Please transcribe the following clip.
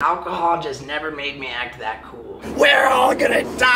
Alcohol just never made me act that cool. We're all gonna die!